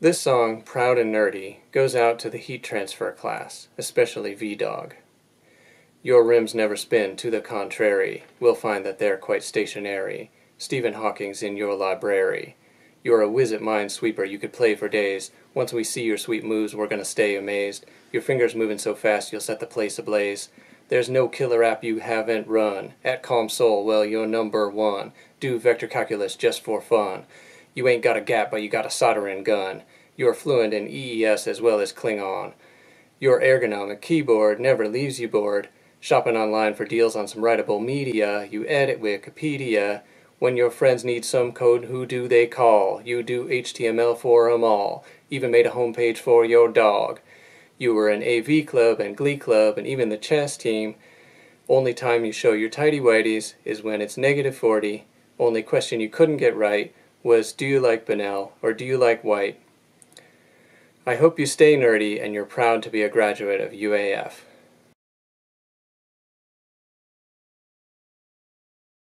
This song, Proud and Nerdy, goes out to the heat transfer class, especially V-Dog. Your rims never spin, to the contrary, we'll find that they're quite stationary. Stephen Hawking's in your library. You're a whiz at Minesweeper, you could play for days. Once we see your sweet moves, we're gonna stay amazed. Your fingers moving so fast, you'll set the place ablaze. There's no killer app you haven't run. At CalmSol, well, you're number one. Do vector calculus just for fun. You ain't got a gap, but you got a soldering gun. You're fluent in EES as well as Klingon. Your ergonomic keyboard never leaves you bored. Shopping online for deals on some writable media. You edit Wikipedia. When your friends need some code, who do they call? You do HTML for 'em all. Even made a homepage for your dog. You were in AV Club and Glee Club and even the chess team. Only time you show your tidy whities is when it's negative 40. Only question you couldn't get right was do you like Bunnell or do you like white? I hope you stay nerdy and you're proud to be a graduate of UAF.